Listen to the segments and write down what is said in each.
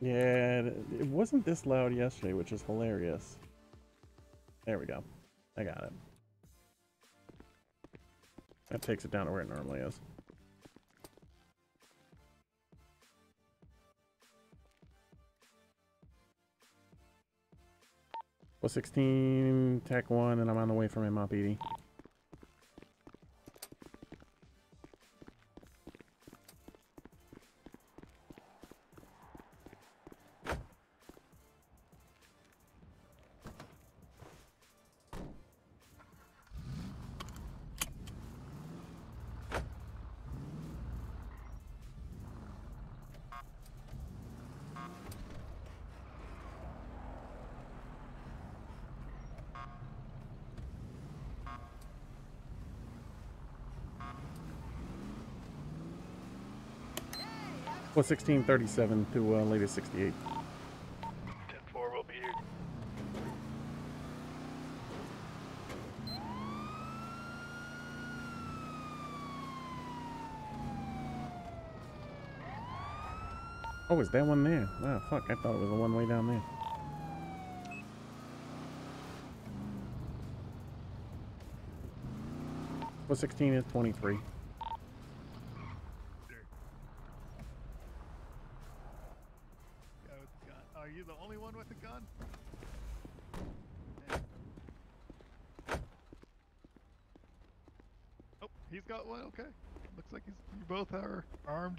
Yeah, it wasn't this loud yesterday, which is hilarious. There we go. I got it. That takes it down to where it normally is. Well, 16, Tech 1, and I'm on the way from mop Well, 1637 to uh, latest 68. 10-4 will be here. Oh, is that one there? Oh, fuck. I thought it was the one way down there. Well, 16 is 23.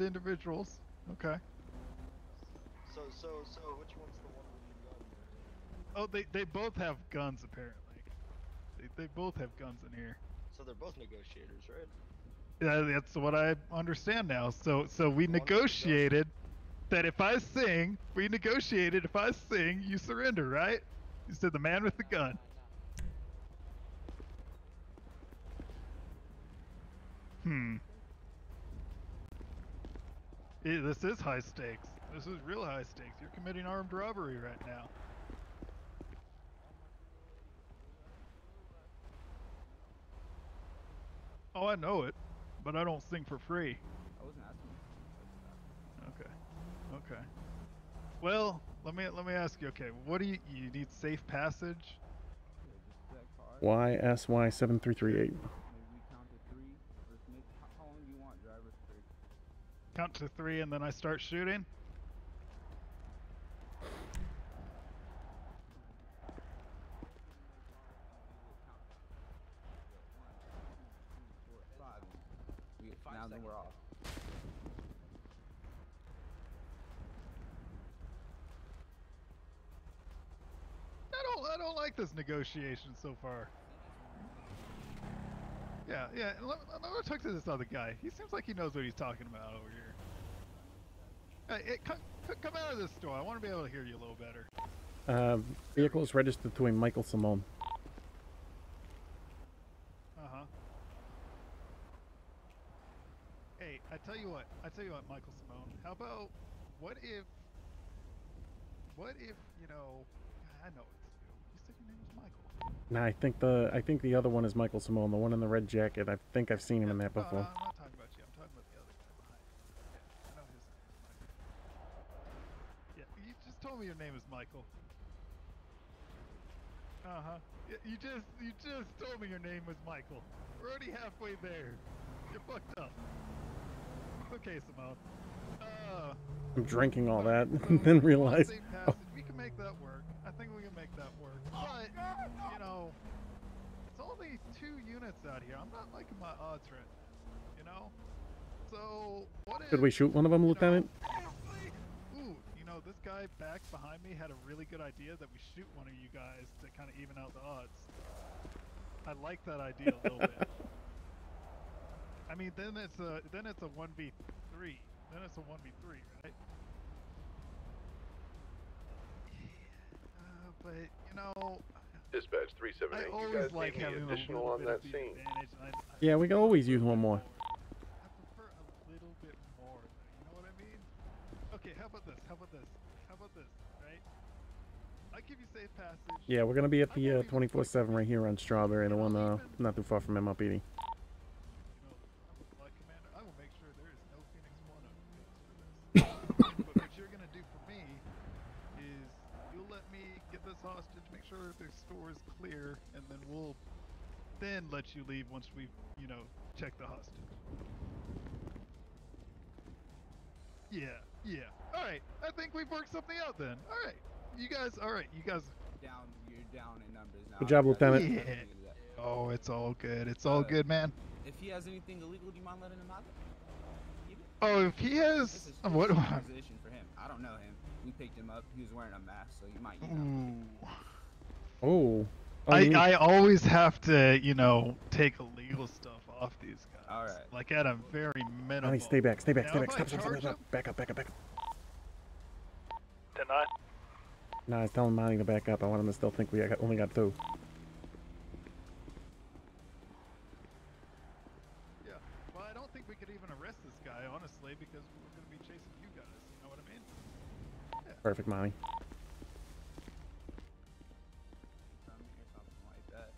Individuals. Okay. So, so, so, which one's the one with the gun? Oh, they they both have guns apparently. They they both have guns in here. So they're both negotiators, right? Yeah, that's what I understand now. So so we One with the gun. negotiated that if I sing, we negotiated if I sing, you surrender, right? You said the man with the gun. Hmm. This is high stakes. This is real high stakes. You're committing armed robbery right now. Oh, I know it, but I don't sing for free. I wasn't asking. Okay. Okay. Well, let me let me ask you. Okay, what do you you need safe passage? Yeah, just that car. YSY7338. Count to three, and then I start shooting. Now then we're off. I don't I don't like this negotiation so far. Yeah, yeah. and Let, let me talk to this other guy. He seems like he knows what he's talking about over here. Hey, hey come, out of this store. I want to be able to hear you a little better. Uh, vehicle is registered to a Michael Simone. Uh huh. Hey, I tell you what. I tell you what, Michael Simone. How about what if? What if you know? I know it's you. You said your name was Michael. Nah, I think the I think the other one is Michael Simone, the one in the red jacket. I think I've seen him in that before. No, I'm not talking about you. I'm talking about the other guy behind. you. Yeah, I know his name is Michael. Yeah, you just told me your name is Michael. Uh huh. You just you just told me your name was Michael. We're already halfway there. You're fucked up. Okay, Simone. Uh, I'm drinking all that, so then if you realized. safe passage, we can make that work. I think we can make that work. But you know, it's only two units out here. I'm not liking my odds right now. You know. So what if? Should we shoot one of them, you know- Lieutenant? Ooh, you know, this guy back behind me had a really good idea that we shoot one of you guys to kind of even out the odds. I like that idea a little bit. I mean, then it's a then it's a one v three. Then it's a one v three, right? Uh, but you know, Dispatch I 378. You always guys like need any having additional on that scene? I, I Yeah, we can always use one more. About this? How about this? How about this? Right? I give you safe passage. Yeah, we're gonna be at the uh, won't even 24/7 right here on Strawberry, the one uh, not too far from MLPD. You know, I'm a flight commander. I will make sure there is no Phoenix One of this for this. but you're gonna do this hostage, make sure the store is clear, and then we'll then let you leave once we've, you know, checked the hostage. Yeah, yeah. All right, I think we've worked something out then. All right, you guys. All right, you guys. Down, you're down in numbers now. Good job, Lieutenant. Yeah. you do that. Oh, it's all good. It's all Uh, good, man. If he has anything illegal, do you mind letting him have it? Oh, if he This has is uh, what? this position for him. I don't know him. We picked him up. He was wearing a mask, so you might. You know. Ooh. Oh. oh I, I always have to, you know, take illegal stuff off these guys. Alright. Like at a very minimum. Honey, stay back, stay back, Now, stay back. if I Stop, stop, stop, stop. Back up, back up, back up. Deny. Nah, I was telling Monty to back up. I want him to still think we only got two. Yeah. Well, I don't think we could even arrest this guy, honestly, because we're going to be chasing you guys. You know what I mean? Yeah. Perfect, Monty. Something or something like that.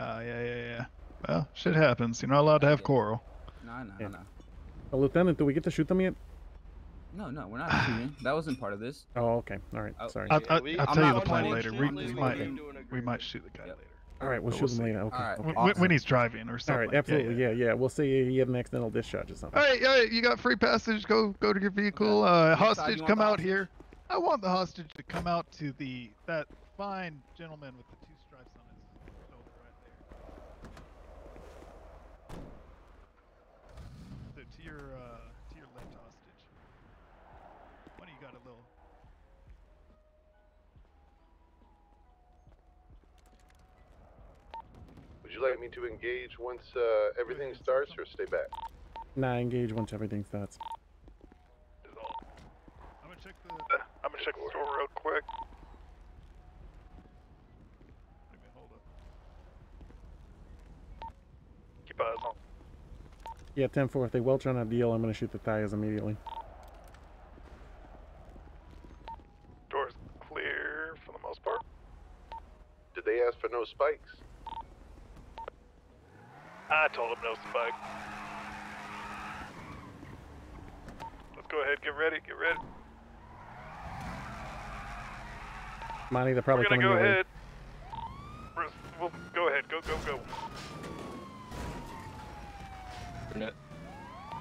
Uh, yeah, yeah, yeah. Well, shit happens. You're not allowed to have coral. No, no, know, Yeah. I know. Uh, Lieutenant, do we get to shoot them yet? No, no, we're not shooting. That wasn't part of this. Oh, okay. All right. Oh, Sorry. Uh, I'll, I'll, I'll I'm tell you the plan later. We, we might we do an we might shoot the guy Yep. later. All right, we'll shoot we'll them see. later. Okay. Alright, okay. When, awesome. when he's driving or All something. right, like that, absolutely. Yeah, yeah. We'll see he had an accidental discharge or something. All right, all right, you got free passage. Go, go to your vehicle. Uh, Which you hostage, come out hostage? here. I want the hostage to come out to the that fine gentleman with the two stripes on his shoulder right there. So to your uh, to your left hostage. One of you got a little. Would you like me to engage once uh, everything starts, or stay back? Nah, engage once everything starts. I'm gonna check the. I'm gonna check the store real quick. Wait a minute, hold up. Keep eyes on. Yeah, 10 4. If they welch on a deal, I'm going to shoot the tires immediately. Door's clear for the most part. Did they ask for no spikes? I told them no spikes. Let's go ahead, get ready, get ready. Monty, they're probably We're gonna coming go your way. ahead. Bruce, We'll go ahead, go, go, go.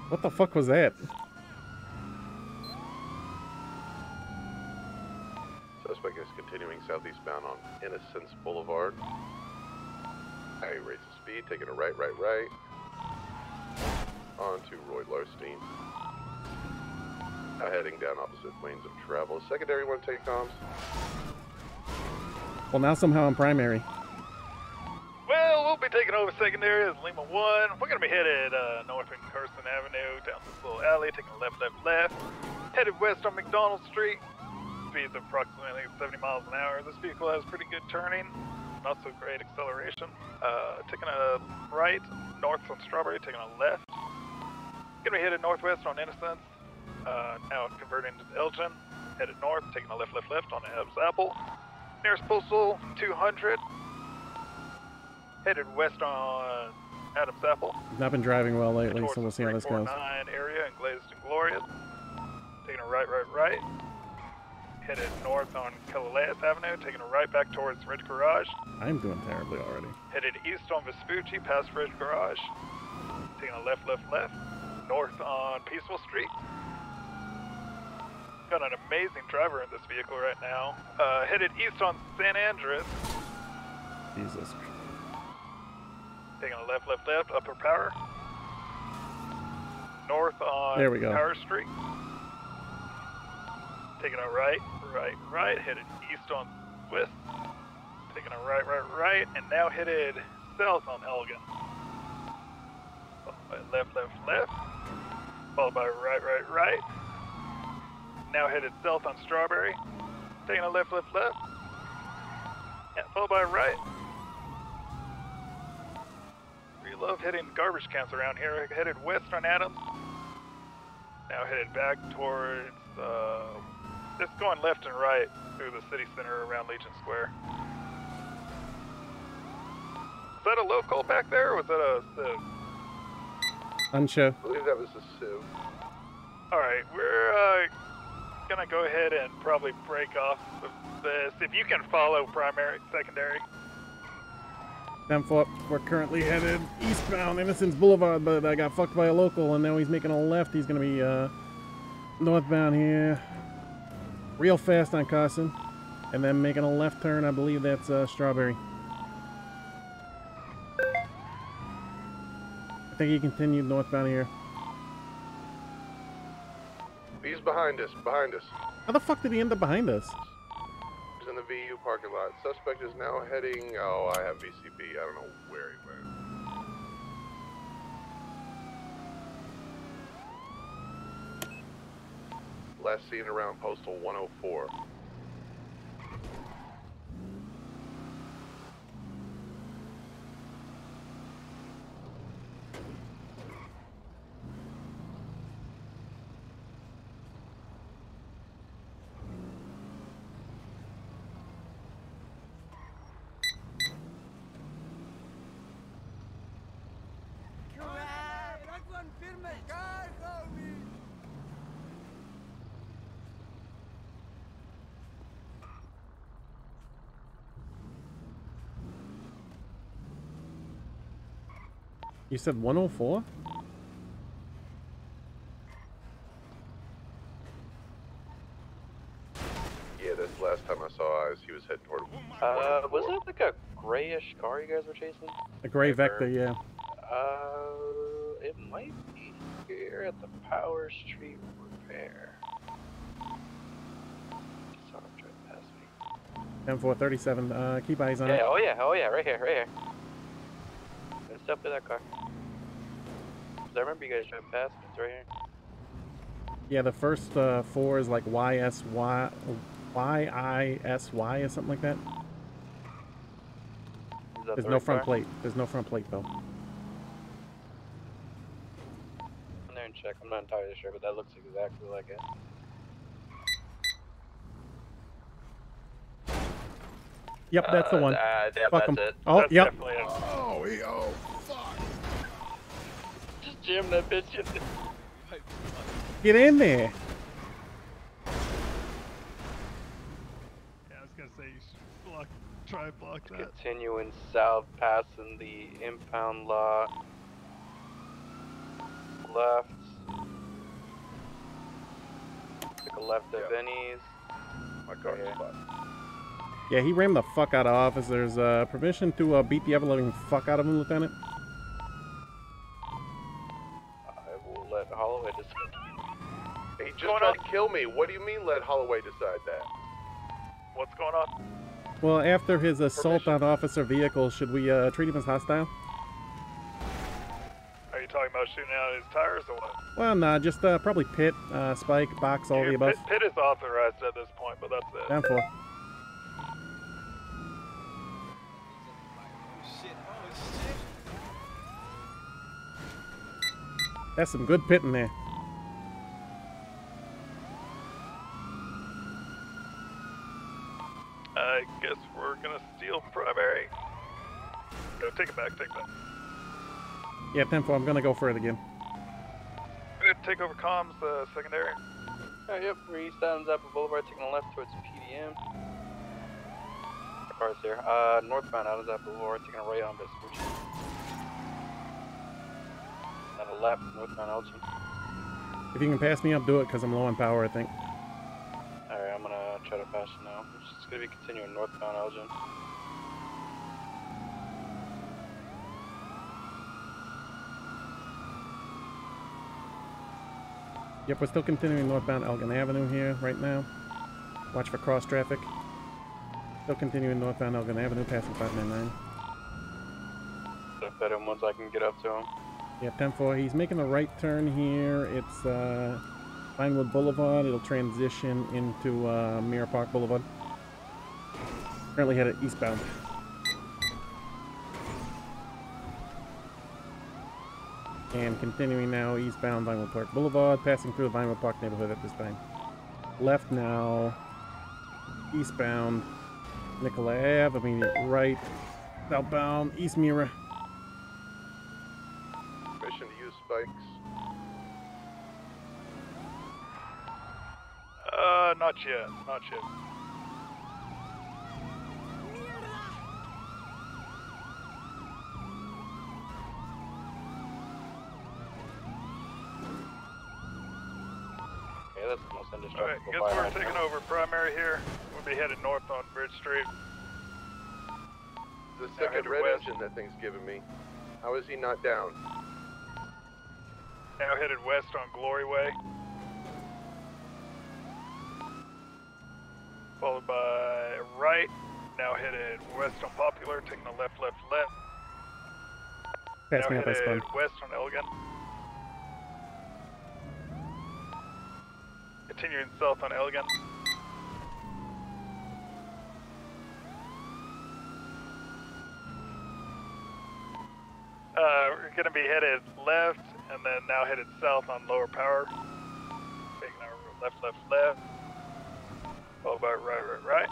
What the fuck was that? Suspect is continuing southeastbound on Innocence Boulevard. Now he raises speed, taking a right, right, right. On to Roy Lowenstein. Now heading down opposite lanes of travel. Secondary one take comms. Well, now somehow I'm primary. Well, be taking over secondary as Lima 1. We're going to be headed uh, north on Carson Avenue, down this little alley, taking left, left, left. Headed west on McDonald Street. Speeds approximately 70 miles an hour. This vehicle has pretty good turning, not so great acceleration. Uh, taking a right, north on Strawberry, taking a left. Going to be headed northwest on Innocence. Uh, now converting to Elgin. Headed north, taking a left, left, left on Adams Apple. Nearest postal 200 headed west on Adams Apple. Not been driving well lately, so we'll see how this goes. 349 area in Glazed and Glorious. Taking a right, right, right. Headed north on Calais Avenue, taking a right back towards Red Garage. I'm doing terribly already. Headed east on Vespucci, past Red Garage. Taking a left, left, left. North on Peaceful Street. Got an amazing driver in this vehicle right now. Uh, headed east on San Andreas. Jesus. Taking a left, left, left, upper power. North on There we go. Power Street. Taking a right, right, right, headed east on West. Taking a right, right, right, and now headed south on Elgin. By left, left, left. Followed by right, right, right. Now headed south on Strawberry. Taking a left, left, left. And followed by right. We love hitting garbage cans around here. Headed west on Adams. Now headed back towards, uh, just going left and right through the city center around Legion Square. Was that a local back there, or was that a civ? Unsure. I believe that was a Civ. All right, we're uh, gonna go ahead and probably break off of this. If you can follow primary, secondary. 10 4. We're currently headed eastbound Innocence Boulevard, but I got fucked by a local, and now he's making a left. He's gonna be uh, northbound here, real fast on Carson, and then making a left turn. I believe that's uh, Strawberry. I think he continued northbound here. He's behind us, behind us. How the fuck did he end up behind us? VU parking lot. Suspect is now heading. Oh, I have VCB. I don't know where he went. Last seen around postal 104. You said 104? Yeah, that's the last time I saw eyes. He was heading toward. Uh, was that like a grayish car you guys were chasing? A gray Paper. Vector, yeah. Uh, it might be here at the Power Street Repair. Just saw him drive past me. 10 4 37. Uh, keep eyes on Yeah, it. oh yeah, oh yeah, right here, right here. Let's step to that car. 'Cause I remember you guys driving past me. It's right here. Yeah, the first uh, four is like YSY, YISY or something like that. Is that There's the no right front car? plate. There's no front plate though. Come there and check. I'm not entirely sure, but that looks exactly like it. Yep, that's the Uh, one. Uh, yeah, Fuck that's 'em. it. Oh, That's yep. Oh, he, oh, fuck. Just jam that bitch. Get in there. Yeah, I was gonna say you should block, try and block that. Continuing south, passing the impound lot. Left. Took a left at Yep. Benny's. My car's Okay. spot. Yeah, he rammed the fuck out of officers. Uh, permission to uh, beat the ever living fuck out of him, Lieutenant. I will let Holloway decide. He just going tried on? to kill me. What do you mean let Holloway decide that? What's going on? Well, after his assault Permission. on officer vehicle, should we uh, treat him as hostile? Are you talking about shooting out his tires or what? Well, nah, just uh, probably pit, uh, spike, box, all the above. Pit, pit is authorized at this point, but that's it. Down for. That's some good pit in there. I guess we're gonna steal primary. Go, take it back, take it back. Yeah, 10 4. I'm gonna go for it again. We're gonna take over comms, uh, secondary. Alright, yep, we're eastbound Zappa Boulevard, taking a left towards PDM. Cars here. Uh, northbound out of Zappa Boulevard, taking a right on Vespucci. Then a left, northbound Elgin. If you can pass me up, do it, because I'm low on power, I think. To pass now. It's just gonna be continuing northbound Elgin. Yep, we're still continuing northbound Elgin Avenue here right now. Watch for cross traffic. Still continuing northbound Elgin Avenue, passing 599. So bet him once I can get up to him. Yep, 10 4. He's making the right turn here. It's uh, Vinewood Boulevard. It'll transition into uh, Park Boulevard. Currently headed eastbound. And continuing now eastbound Vinewood Park Boulevard, passing through the Vinewood Park neighborhood at this time. Left now, eastbound Nikola Ave, immediate right, southbound East Mira. Permission to use spikes. Uh, not yet. Not yet. Okay, that's the most All right, indestructible guess fire we're hydrant. taking over primary here. We'll be headed north on Bridge Street. The Now second red west. engine that thing's giving me. How is he not down? Now headed west on Glory Way. Followed by right. Now headed west on Popular, taking the left, left, left. Pass now me up, I west on Elgin. Continuing south on Elgin. Uh, we're gonna be headed left and then now headed south on lower power. Taking our left, left, left. Followed by right, right, right.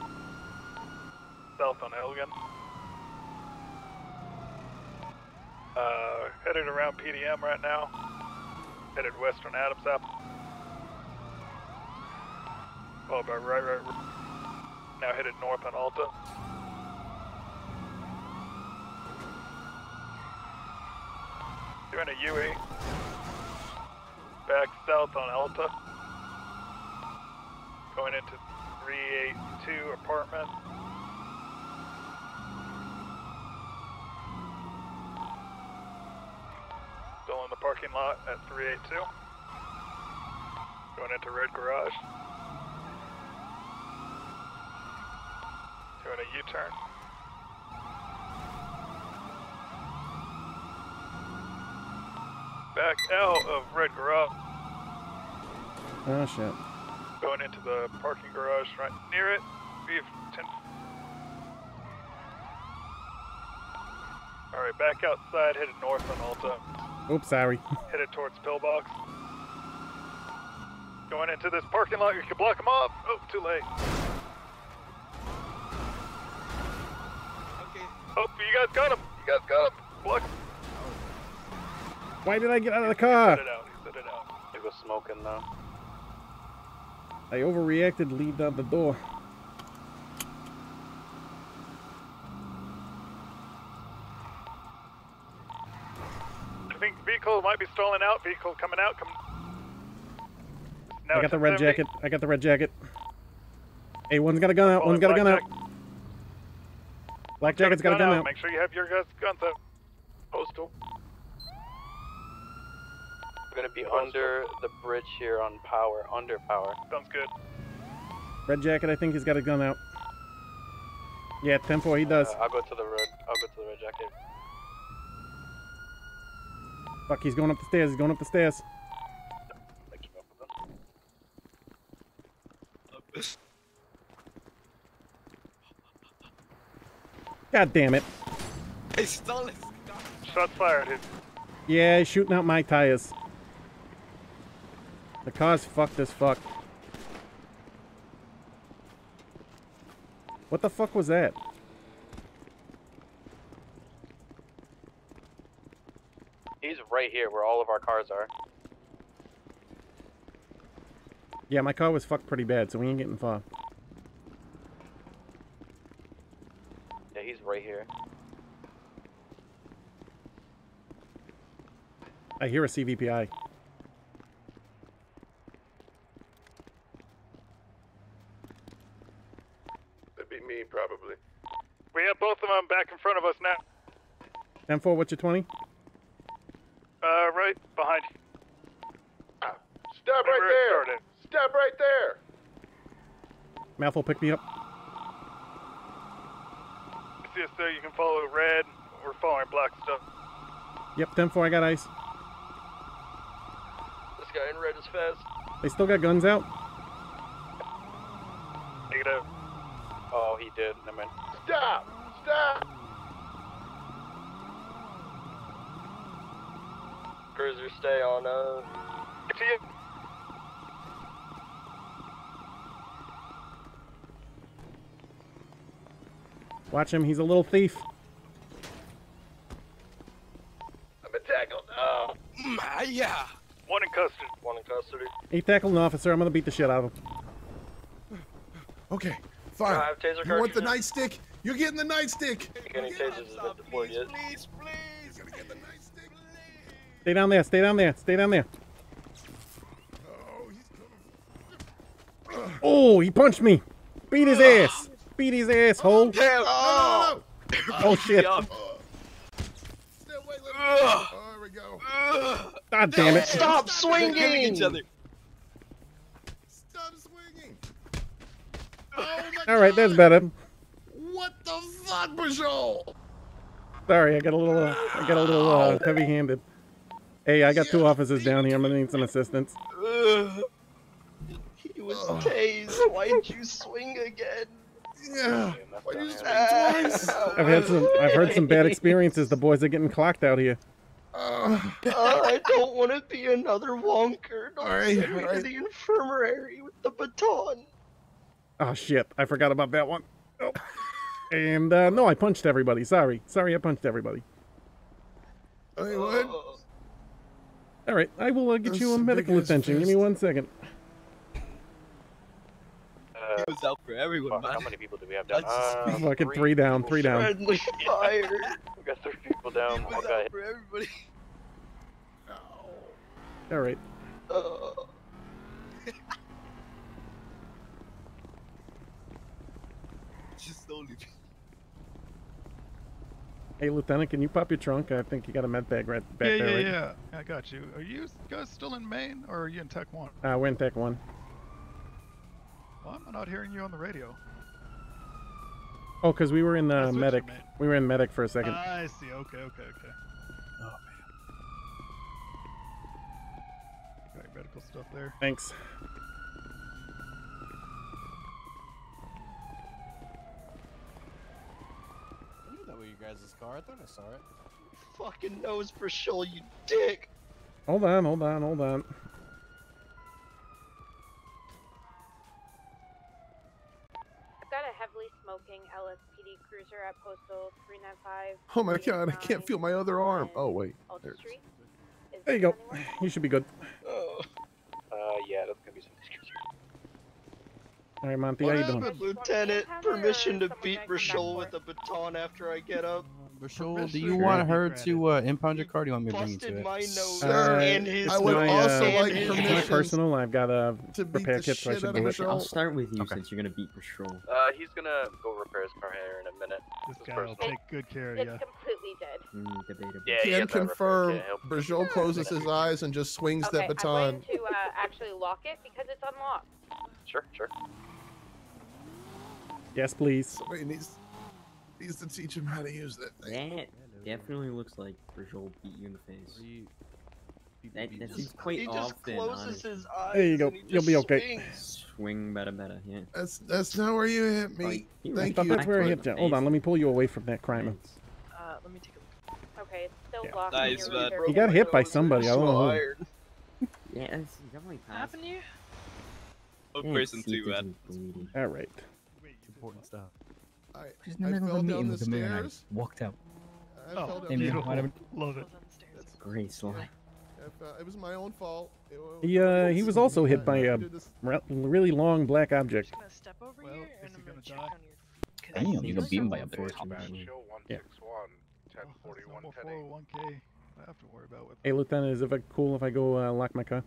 South on Elgin. Uh, headed around PDM right now. Headed west on Adams Apple. Followed by right, right, right. Now headed north on Alta. Doing a UE. Back south on Alta. Going into 382 apartment. Still in the parking lot at 382. Going into red garage. Doing a U-turn. Back out of red garage. Oh shit. Going into the parking garage right near it. We have 10. Alright, back outside, headed north on Alta. Oops, sorry. Headed towards Pillbox. Going into this parking lot, you can block them off. Oh, too late. Okay. Oh, you guys got him. You guys got him. Block him. Why did I get out of the He car? set it out. He set it out. It was smoking though. I overreacted, leaved out the door. I think vehicle might be stalling out. Vehicle coming out. Come. Now I got the red 70. jacket. I got the red jacket. Hey, one's got a gun out. One's got a black gun out. Black jacket's got a gun out. Make sure you have your guys' guns out. Postal? We're gonna be under the bridge here on power, under power. Sounds good. Red jacket, I think he's got a gun out. Yeah, 10-4, he does. Uh, I'll go to the red. I'll go to the red jacket. Fuck, he's going up the stairs. He's going up the stairs. Like, keep up with them. God damn it. I stole it. Shots fired. Hit. Yeah, he's shooting out my tires. The car's fucked as fuck. What the fuck was that? He's right here where all of our cars are. Yeah, my car was fucked pretty bad, so we ain't getting far. Yeah, he's right here. I hear a CVPI. That'd be me, probably. We have both of them back in front of us now. M4, what's your 20? Uh, right behind you. Ah, stop Where right it there! started. Stop right there! Mouthful, pick me up. See us there. You can follow red. We're following black stuff. Yep, 10-4, I got ice. This guy in red is fast. They still got guns out? Negative. Oh, he did. Never mind. Stop! Stop! Cruiser, stay on. Uh, Get to you. Watch him, he's a little thief. I've been tackled. Oh! Mm, ah, yeah. One in custody. One in custody. He tackled an officer, I'm gonna beat the shit out of him. Okay, I fine. have taser You want the cartridges. nightstick? You're getting the nightstick. Any tasers has been deployed yet? Please, please. You're gonna get the nightstick. Stay down there. Stay down there. Stay down there. Oh, he's coming. Oh, he punched me. Beat his ass. Beat his asshole. Damn. Oh shit. no, no, no. Stay away, let Oh, there we go. God damn it. Stop swinging. each other. Stop swinging. Oh All right, that's better. What the fuck, Bajol? Sorry, I got a little, uh, I got a little uh, heavy-handed. Hey, I got two officers down here. I'm gonna need some assistance. Ugh. He was tased. Why'd you swing again? Yeah. Yeah, Why down you here. twice? I've had some, I've heard some bad experiences. The boys are getting clocked out here. Uh, Uh, I don't want to be another wonker. Don't Alright, send me to the infirmary with the baton. Oh shit, I forgot about that one. Oh. And uh, no, I punched everybody. Sorry, sorry, I punched everybody. hey, what? All right, I will uh, get That's you a a medical big-ass attention. Give me one second. Uh, out for everyone, fuck, how many people do we have down? That's just- Uh, Fucking three down, three down. friendly fire. We got three people down. He One was guy out for everybody. All right. Uh, Just slowly. Hey, Lieutenant, can you pop your trunk? I think you got a med bag right back yeah, there. yeah, right? yeah. I got you. Are you guys still in Maine, or are you in Tech One? Uh, we're in Tech One. Why am I not hearing you on the radio? Oh, because we were in the uh, medic. We were in medic for a second. I see. Okay, okay, okay. oh man. Got your medical stuff there. Thanks. I knew that was you guys' car. I thought I saw it. fucking nose for sure, you dick. Hold on, hold on, hold on. I've got a heavily smoking LSPD cruiser at postal 395. Oh my god, I can't feel my other arm. Oh wait. There it is. Street. Is There you go. anyone? You should be good. Oh, Uh, yeah, that's gonna be some issues. All right, Monty, what how you doing? happened, Want me Lieutenant? handle it, or Permission to beat I Rachel with a baton after I get up. Rachel, do you want her granted. to uh, impound your car? Do you want me to bring you to it? my nose Uh, and his I would my, also and like his It's my personal. I've got a to beat repair the kit, so I should bring it. I'll start with you Okay. since you're gonna beat Patrol. Uh, he's gonna go repair his car here in a minute. This This guy will personal. take good care of It's completely dead. Mm, debatable. Yeah, Can gets that repaired. confirm Yeah, Brajol closes his eyes and just swings Okay, that I'm going to uh, actually lock it because it's unlocked. Sure, sure. Yes, please. Somebody needs needs to teach him how to use that thing. That definitely looks like Patrol beat you in the face. Are you- you That, that this seems quite He just often. closes honestly. his eyes. There you go. and he You'll just be okay. swings. Swing better, better. Yeah. That's that's not where you hit me. Like, he I Thank thought you. that's where I hit you. Hold on, let me pull you away from that crime. Uh, let me take a look. Okay, it's still Yeah. locked. Nice, in man. He got hit by somebody. I don't know who. Iron. Yeah, it's definitely passed. Happened to you? One Can't person too, if man. All right. Wait, Important stuff. I, Just in I the middle of the meeting with the mayor and I stairs. walked out. I fell Oh, down Amy, the beautiful. why don't- Love it. Great slide. I fell- It was my own fault. It wa- He, uh, he was also hit by I a did this- re- really long black object. gonna step Well, here is he I'm gonna gonna check die? Damn, you got beaten by a Unfortunately. bird. Dispatch, Yeah. 161, Oh, that's no 1041, more 1080. 401k. I have to worry about with. Hey, Lieutenant, is it cool if I go uh, lock my car?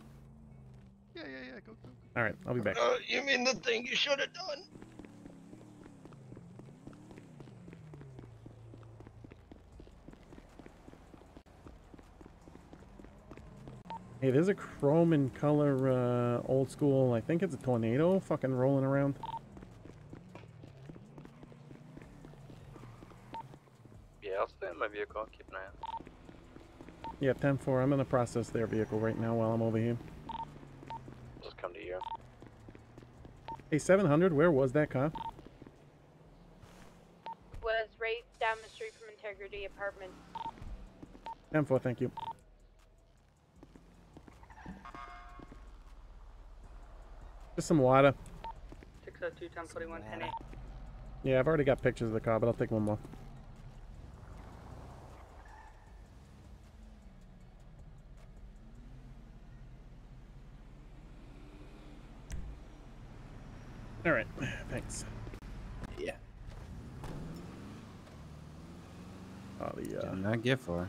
Yeah, yeah, yeah. Go, go, go. All right, I'll be back. Uh, you mean the thing you should have done? Hey, there's a chrome in color, uh, old school. I think it's a tornado, fucking rolling around. Yeah, I'll stay in my vehicle. Keep an eye out. Yeah, 10-4. I'm gonna process their vehicle right now while I'm over here. Just come to you. Hey, 700. Where was that car? Was right down the street from Integrity Apartments. 10-4. Thank you. Just some water. 602 1041 10 Yeah, I've already got pictures of the car, but I'll take one more. All right, thanks. Yeah. Oh, the, uh, Did not get far.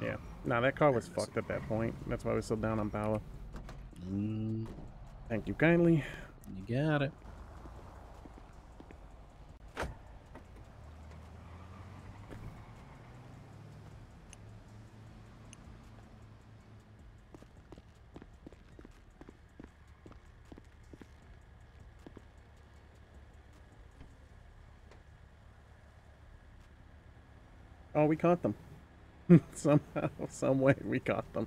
yeah. Nah, that car was fucked at that point. That's why we're still down on power. Mm, Thank you kindly. you got it. Oh, we caught them. Somehow, some way, we caught them.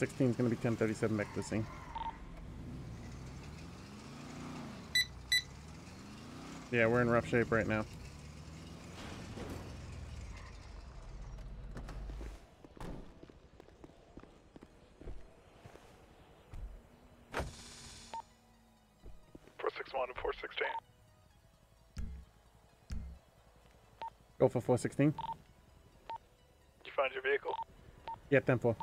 Plus 16 is going to be 1037 back to scene. Yeah, we're in rough shape right now. Four six one and four sixteen. Go for 416. You find your vehicle? Yeah, 10 4.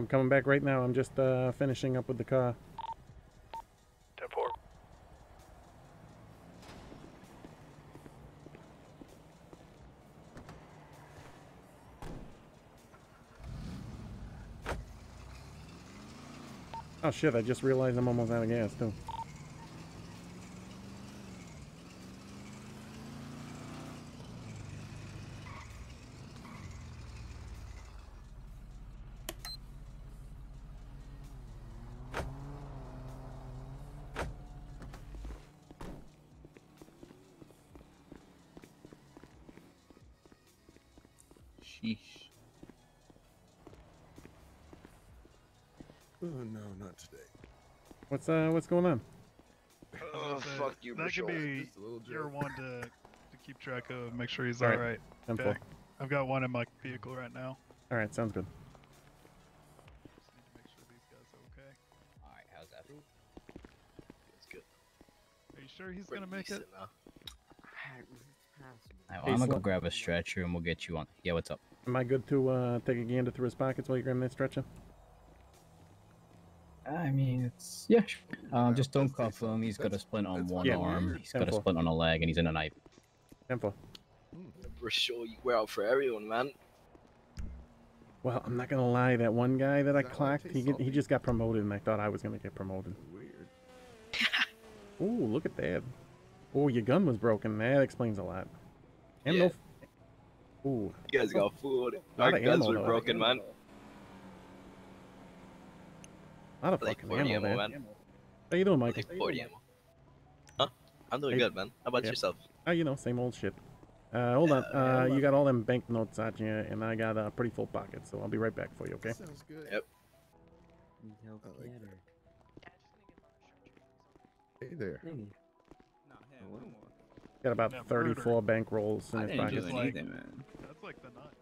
I'm coming back right now. I'm just uh, finishing up with the car. Oh shit, I just realized I'm almost out of gas too. Uh what's going on? Oh, That- fuck you, That could be a little your one to, to keep track of, make sure he's Alright. alright. 10 Okay. I've got one in my vehicle right now. Alright, sounds good. Just need to make sure these guys are okay. Alright, how's that? It's. Are you sure he's gonna make it? decent now. Alright, well, I'm gonna go grab a stretcher and we'll get you on. Yeah, what's up? Am I good to uh take a gander through his pockets while you're grabbing that stretcher? I mean, it's yeah. Sure. Um, just don't That's cuff him. He's got a splint on one Yeah. arm. He's got a splint on a leg, and he's in a knife. 10 4. We're sure you we're out for everyone, man. Well, I'm not gonna lie, that one guy that I That one clocked, he get, he just got promoted and I thought I was gonna get promoted. Weird. Ooh, look at that. Oh, your gun was broken. That explains a lot. And no. Yeah. f- Ooh, You guys got food. Our guns were broken, man. A lot of Like fucking 40 ammo, ammo, man. man. How you doing, Mike? Like 40 ammo. Huh? I'm doing Hey. good, man. How about Yeah. yourself? Oh, you know, same old shit. Uh, hold on. Uh, you got all them banknotes out here, and I got a pretty full pocket, so I'll be right back for you, okay? Sounds good. Yep. Need help I like get Hey there. Hey, Nah, hell, what? no more. Got about Yeah, 34 bank rolls in I his pocket. like- anything, man. That's like the nut.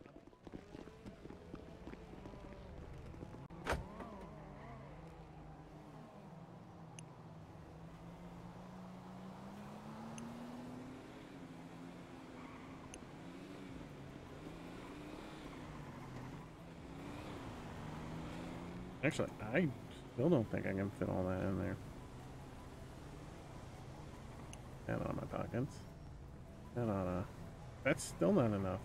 Actually, I still don't think I can fit all that in there. And on my pockets. And on a. That's still not enough.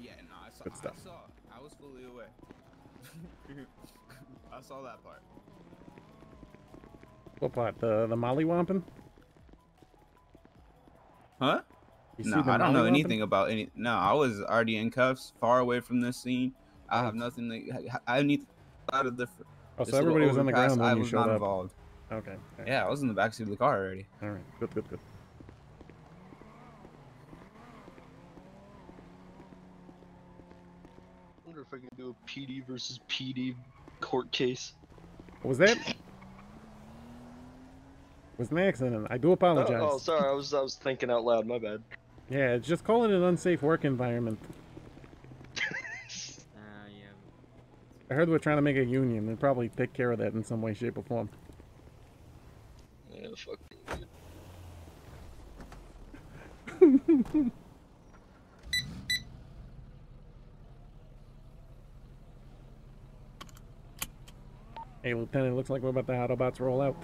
Yeah, no, I saw. Good stuff. I saw. I was fully aware. I saw that part. What part? The the mollywomping? Huh? You No, the I don't know anything about any. No, I was already in cuffs, far away from this scene. I have nothing. To, I need out of the. Oh, so everybody was on the ground when I you was showed not up. involved. Okay. okay. Yeah, I was in the backseat of the car already. All right. Good. Good. Good. wonder if I can do a PD versus PD Court case. What was that? It was an accident. I do apologize. Oh, oh, sorry. I was I was thinking out loud. My bad. Yeah, just call it an unsafe work environment. Uh, yeah. I heard we're trying to make a union. They'll probably take care of that in some way, shape, or form. Yeah, fuck. Hey, Lieutenant, looks like we're about to have Autobots roll out.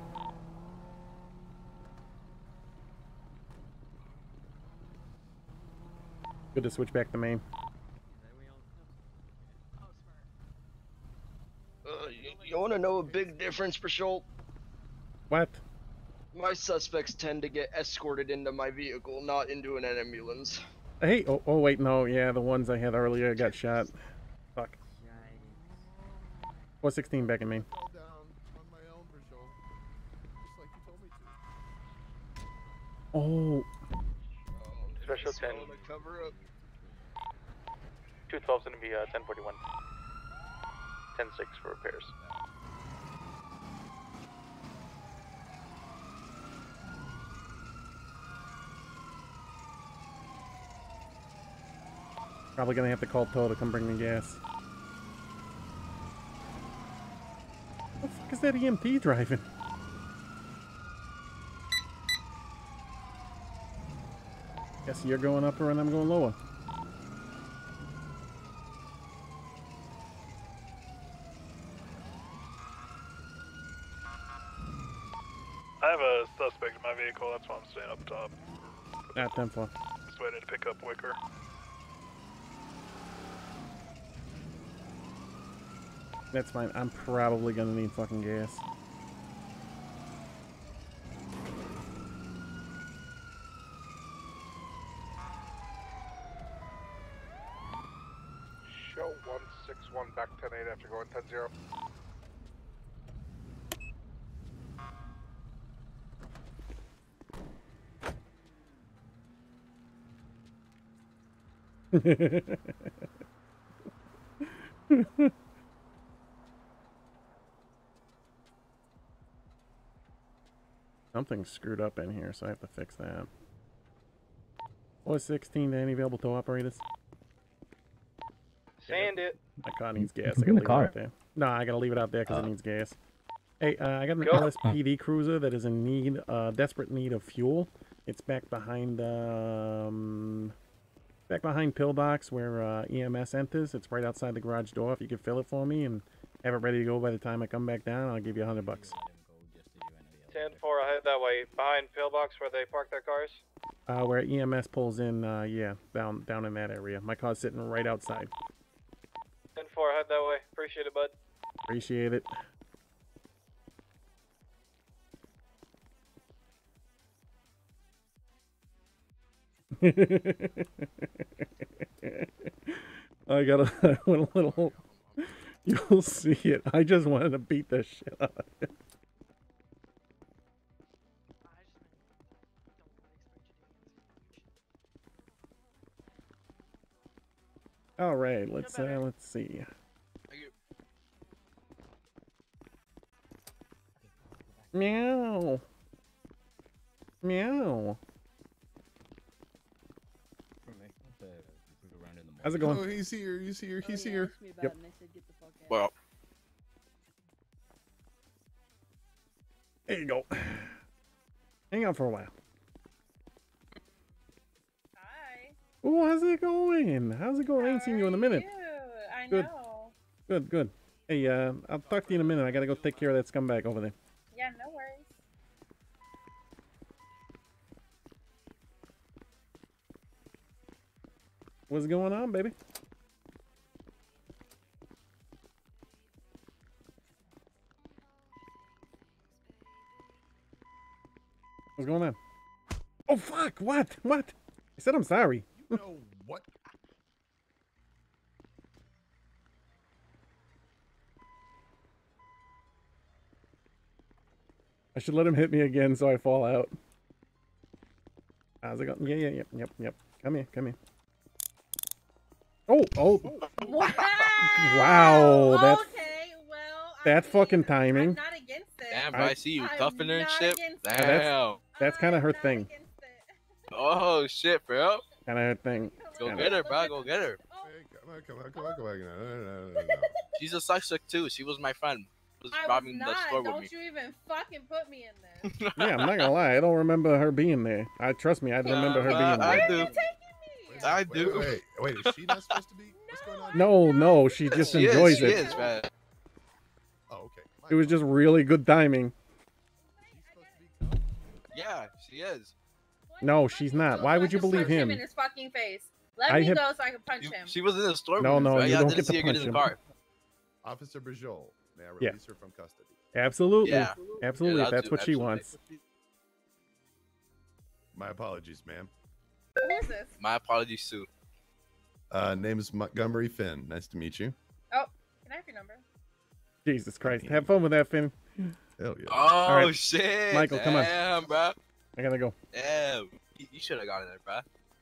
Good to switch back to main. Uh, you, you want to know a big difference, Brashult? What? My suspects tend to get escorted into my vehicle, not into an ambulance. Hey, oh, oh wait, no, yeah, the ones I had earlier got shot. Fuck. 416 back in main. Fall Special 10. cover up. 212 is going to be uh, 1041. 106 for repairs. probably gonna have to call Tow to come bring me gas. What the fuck is that EMT driving? Guess you're going upper and I'm going lower. I have a suspect in my vehicle, that's why I'm staying up top. At 10 4. Just waiting to pick up Wicker. That's fine. I'm probably gonna need fucking gas. After going 10-0. Something's screwed up in here, so I have to fix that. Was 16 to any available tow operators? Sand it. My car needs gas. can I bring gotta the leave it car. out there. No, I gotta leave it out there because Uh. it needs gas. Hey, uh, I got an Go. LSPD cruiser that is in need, uh, desperate need of fuel. It's back behind, um, back behind Pillbox where uh, EMS enters. It's right outside the garage door. If you could fill it for me and have it ready to go by the time I come back down, I'll give you a hundred bucks. 10 4, I head that way. Behind pillbox where they park their cars. Uh, where EMS pulls in, uh, yeah, down down in that area. My car's sitting right outside. 10 4, head that way. Appreciate it, bud. Appreciate it. I got a, I went a little. You'll see it. I just wanted to beat the shit out of it. All right, let's uh, let's see. Meow. Meow. How's it going? Oh, he's here. He's here. He's here. Yep. Well, There you go. Hang on for a while. Hi. Oh, how's it going? How's it going? I ain't seen you in a minute. I Good. know. Good, good. Hey, uh, I'll talk to you in a minute. I gotta go take care of that scumbag over there. Yeah, no worries. What's going on, baby? What's going on? Oh, fuck! What? What? I said I'm sorry. you know what? I should let him hit me again so I fall out. How's it going? Yeah, yeah, yep, yep, yep. Come here, come here. Oh, oh, Wow. wow! That Okay, well, That's fucking timing. I'm not against it. Damn, bro, I- I see you I'm cuffing her and shit. Damn. it. that's- That's kind of her thing. Oh shit, bro. Kind of her thing. Go Kinda. get her, bro. Go get her. Oh. Hey, come on, come on, come on, come on. No, no, no, no, no. She's a suspect too. She was my friend. Was I was robbing the not. store with Don't me. you even fucking put me in this. Yeah, I'm not gonna lie. I don't remember her being there. I trust me. I remember her Uh, being there. I there. do. You're taking me. I Wait, do. Wait, wait, is she not supposed to be? What's going on? No, no, she just She enjoys is, she it. is, man. Oh, okay. My It was just really good timing. Yeah, she is. No, she's not. Why would you can believe punch him? in his fucking face. Let I me have- go so I can punch You- him. she was in the store. No, no, right? you I don't get to see her get punch in the him. car. Officer Bajol, may I Yeah. her from custody? Absolutely. Yeah. Absolutely. Yeah, that's do- what she wants. My apologies, ma'am. Who is this? My apologies, Sue. Uh, name is Montgomery Finn. Nice to meet you. Oh, can I have your number? Jesus Christ. Have fun with that, Finn. Hell yeah. Oh right. shit, Michael, come on. Damn, bro. I gotta go. Damn, you, you should have gotten there, bro.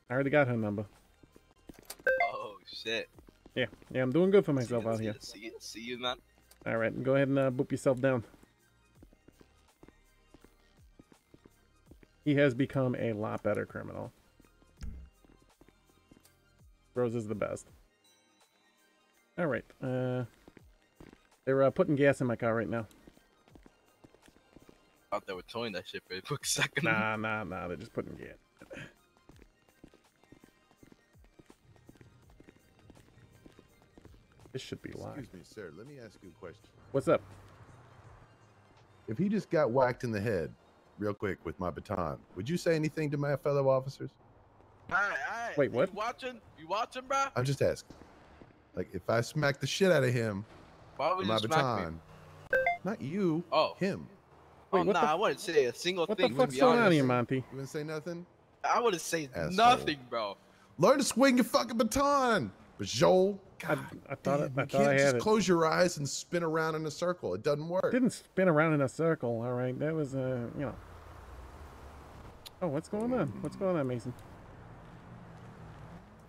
I already got her number. Oh shit. Yeah. Yeah, I'm doing good for myself out see, here. See, you, see you, man. All right. Go ahead and uh, boop yourself down. He has become a lot better criminal. Rose is the best. All right. Uh, they're uh, putting gas in my car right now. I Thought they were towing that shit for a quick second. Nah, nah, nah. They're just putting gas. This should be locked. Excuse me, sir. Let me ask you a question. What's up? If he just got whacked in the head, real quick, with my baton, would you say anything to my fellow officers? Alright, alright. Wait, what? You watching? You watching, bro? I'm just asking. Like, if I smack the shit out of him Why would with my smack baton, not you, Oh. him. Oh, Wait, what nah, I wouldn't say a single What the thing. to fuck's going on here, Monty? You wouldn't say nothing? I wouldn't say Asshole. nothing, bro. Learn to swing your fucking baton. But Joel, I, God, I thought, damn, it, I you thought can't I just it. close your eyes and spin around in a circle. It doesn't work. Didn't spin around in a circle. All right, that was uh, you know. Oh, what's going on? What's going on, Mason?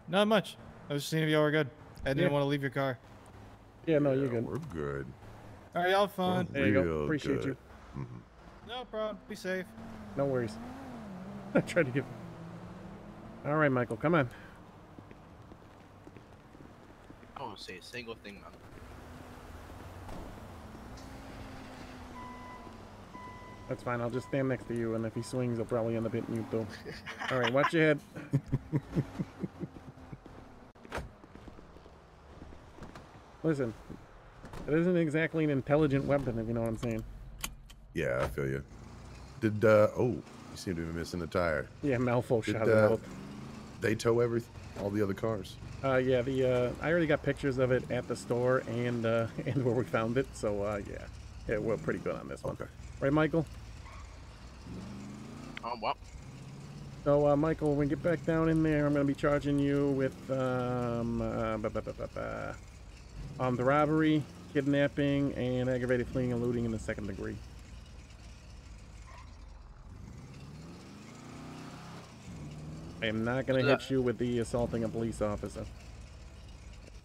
Not much. I was just seeing if y'all were good. I didn't Yeah. want to leave your car. Yeah, no, you're good. We're good. All right, y'all have fun. There you go. Appreciate good. you. Mhm. No problem. Be safe. No worries. I tried to give. All right, Michael, come on. I won't say a single thing, man. That's fine. I'll just stand next to you, and if he swings, I'll probably end up hitting you too. All right, watch your head. Listen, it isn't exactly an intelligent weapon, if you know what I'm saying. Yeah, I feel you. Did uh oh, you seem to be missing a tire. Yeah, Malfo Did shot it uh, out. they tow every all the other cars? Uh, yeah, the uh, I already got pictures of it at the store and uh, and where we found it. So uh, yeah, yeah, we're pretty good on this one, Okay. right, Michael? Oh, well. So uh, Michael, when we get back down in there, I'm gonna be charging you with um, uh, ba- ba- ba- ba- ba- armed robbery, kidnapping, and aggravated fleeing and looting in the second degree. I am not gonna hit you with the assaulting a police officer.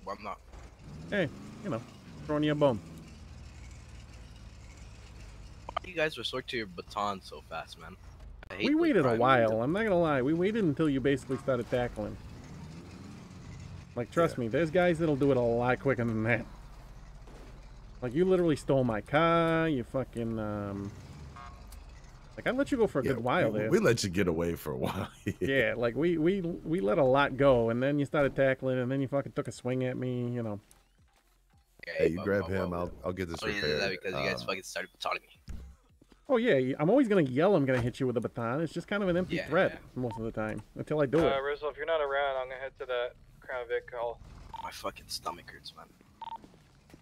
Well, I'm not. Hey, you know, throwing you a bone. Why do you guys resort to your baton so fast, man? We waited a while. I'm not gonna lie. We waited until you basically started tackling. Like, trust me, there's guys that'll do it a lot quicker than that. Like, you literally stole my car. You fucking um. Like, I let you go for a Yeah, good while we, there. we let you get away for a while. yeah, like we we we let a lot go, and then you started tackling, and then you fucking took a swing at me. You know. Hey, you but- grab but- him. but- I'll I'll get this Oh, you did repaired. that because you guys Um, fucking started batoning me. Oh yeah, I'm always gonna yell. I'm gonna hit you with a baton. It's just kind of an empty Yeah, threat most of the time until I do it. Uh, Rizzo, if you're not around, I'm gonna head to that Crown Vic call. My fucking stomach hurts, man.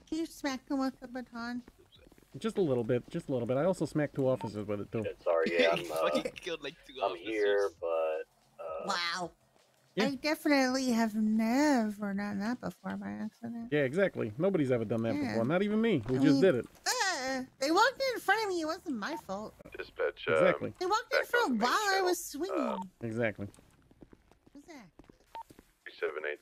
Can you smack him with the baton. Just a little bit, just a little bit. I also smacked two officers with it too. Sorry, yeah, I'm, You uh, fucking killed like two I'm officers. here, but uh, Wow. Yeah. I definitely have never done that before by accident. Yeah, exactly. Nobody's ever done that Yeah. before. Not even me, who I just mean- did it. Uh, they walked in front of me. It wasn't my fault. Dispatch. Uh, Exactly. They walked in front on the while I was swinging. Uh, Exactly. Who's that? 378